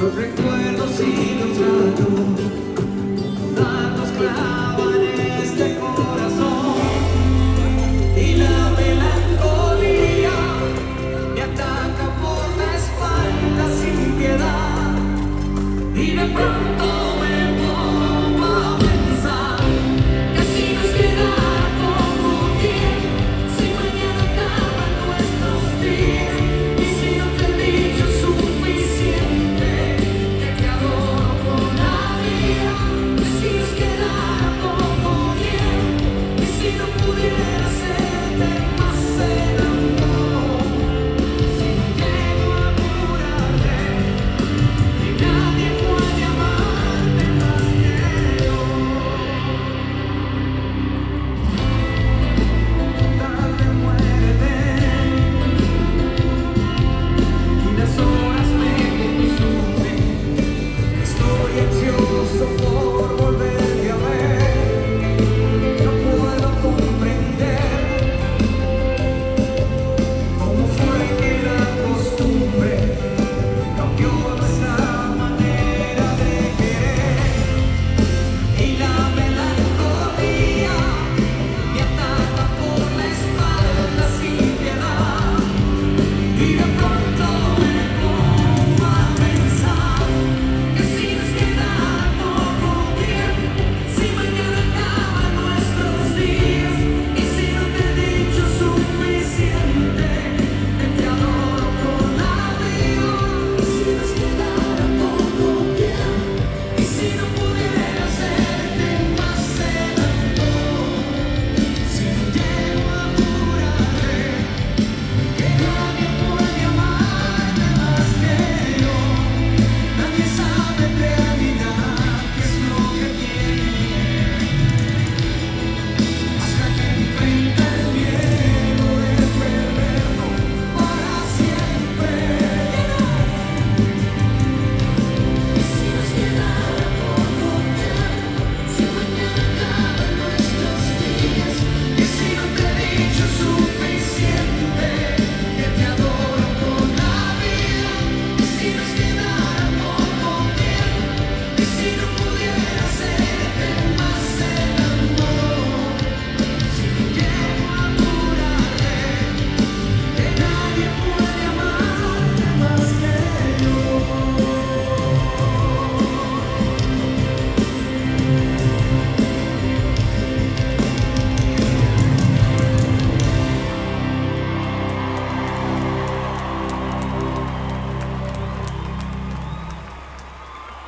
los recuerdos y los datos, datos claros.